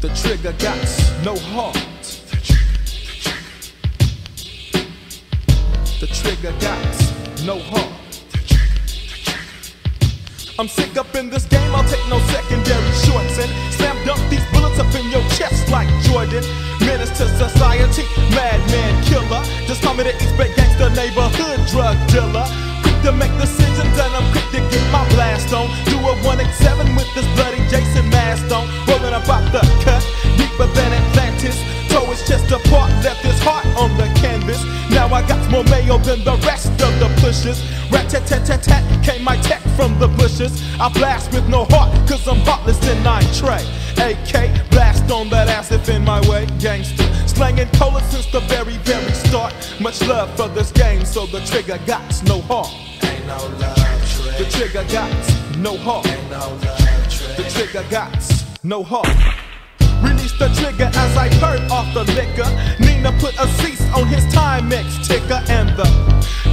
The trigger got no heart. The trigger got no heart. I'm sick up in this game, I'll take no secondary shorts and slam dunk these bullets up in your chest like Jordan. Menace to society, madman killer. Just call me the East Bay gangster neighborhood drug dealer. Quick to make decisions and I'm quick to get my blast on. Do a 187 with this bloody Jason mask on. Rolling about the more mayo than the rest of the pushers. Rat tat tat tat tat came my tech from the bushes. I blast with no heart, cause I'm heartless and nine tray. AK, blast on that ass if in my way, gangster. Slanging cola since the very, very start. Much love for this game, so the trigger got no heart. Ain't no love trick. The trigger got no heart. Ain't no love trick. The trigger got no heart. The trigger as I heard off the liquor. Nina put a cease on his time Timex ticker and the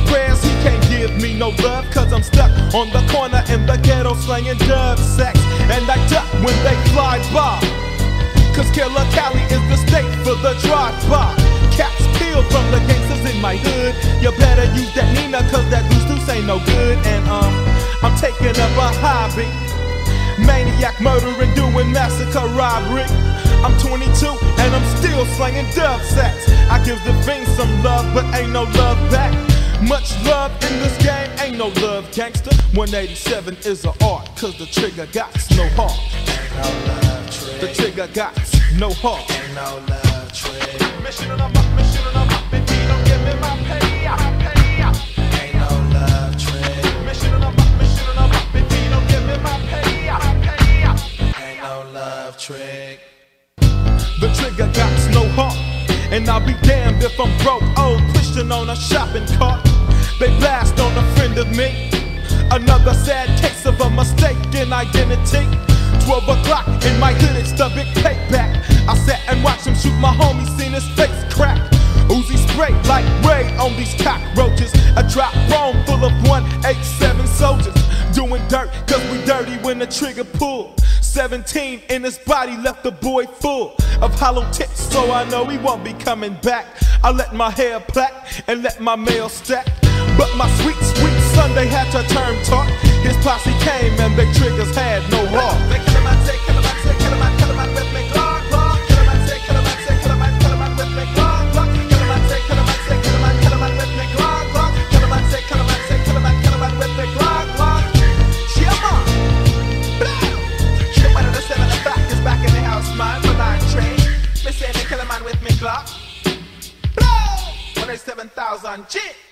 prayers he can't give me no love cause I'm stuck on the corner in the ghetto slanging dub sex and I duck when they fly by. Cause Killer Cali is the state for the drive-by. Caps peeled from the gangsters in my hood. You better use that Nina cause that goose goose ain't no good and um I'm taking up a hobby. Maniac murdering, doing massacre robbery. I'm 22 and I'm still slanging dub sacks. I give the fiends some love, but ain't no love back. Much love in this game, ain't no love, gangster. 187 is an art, cause the trigger got no heart. Ain't no. The trigger got no heart. Ain't no love trick. Mission and I'm up, mission and I'm up. You don't give me my pay, trick. The trigger got no heart. And I'll be damned if I'm broke, old Christian on a shopping cart. They blast on a friend of me. Another sad case of a mistaken identity. 12 o'clock in my hood, it's the big payback. I sat and watched him shoot my homie, seen his face crack. Uzi spray like Ray on these cockroaches. A drop bomb full of 187 soldiers. Doing dirt, cause we dirty when the trigger pulled. 17 in his body left the boy full of hollow tips, so I know he won't be coming back. I let my hair plack and let my mail stack. But my sweet, sweet Sunday had to turn talk. His posse came and their triggers had no 7,000 chicks.